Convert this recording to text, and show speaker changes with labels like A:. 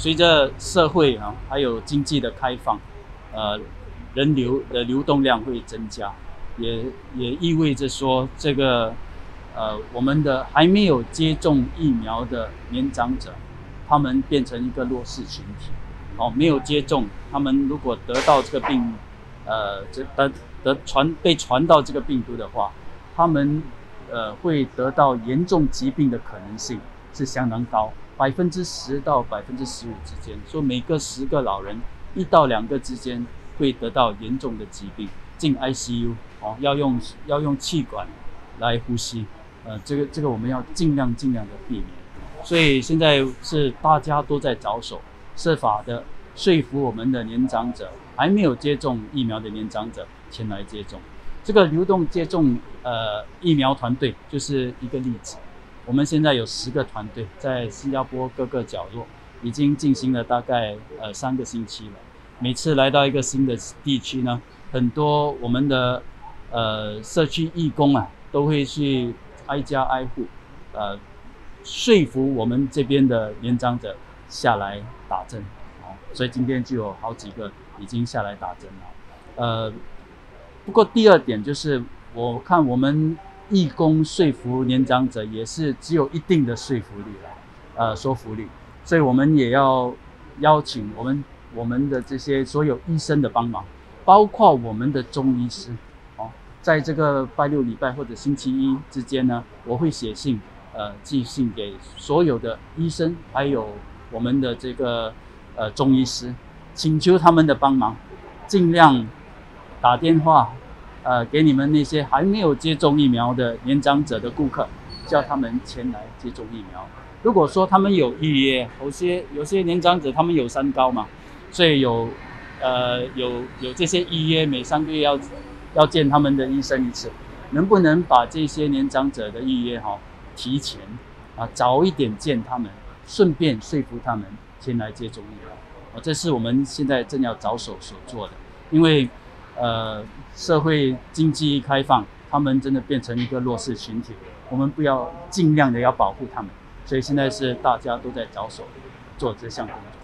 A: 随着社会啊还有经济的开放，呃，人流的流动量会增加，也也意味着说这个呃我们的还没有接种疫苗的年长者，他们变成一个弱势群体。哦，没有接种，他们如果得到这个病，呃，这得得传被传到这个病毒的话，他们呃会得到严重疾病的可能性是相当高，百分之十到百分之十五之间，说每个十个老人一到两个之间会得到严重的疾病，进 ICU 哦，要用要用气管来呼吸，呃，这个这个我们要尽量尽量的避免，所以现在是大家都在着手。设法的说服我们的年长者，还没有接种疫苗的年长者前来接种。这个流动接种呃疫苗团队就是一个例子。我们现在有十个团队在新加坡各个角落，已经进行了大概呃三个星期了。每次来到一个新的地区呢，很多我们的呃社区义工啊，都会去挨家挨户，呃说服我们这边的年长者。下来打针，哦，所以今天就有好几个已经下来打针了。呃，不过第二点就是，我看我们义工说服年长者也是只有一定的说服力了，呃，说服力，所以我们也要邀请我们我们的这些所有医生的帮忙，包括我们的中医师，哦，在这个拜六礼拜或者星期一之间呢，我会写信，呃，寄信给所有的医生，还有。我们的这个呃中医师，请求他们的帮忙，尽量打电话，呃给你们那些还没有接种疫苗的年长者的顾客，叫他们前来接种疫苗。如果说他们有预约，有些有些年长者他们有三高嘛，所以有呃有有这些预约，每三个月要要见他们的医生一次，能不能把这些年长者的预约哈提前啊早一点见他们？顺便说服他们前来接种疫苗，啊，这是我们现在正要着手所做的。因为，呃，社会经济一开放，他们真的变成一个弱势群体，我们不要尽量的要保护他们。所以现在是大家都在着手做这项工作。